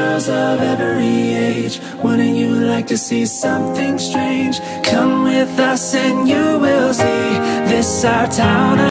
girls of every age Wouldn't you like to see something strange? Come with us and you will see This our town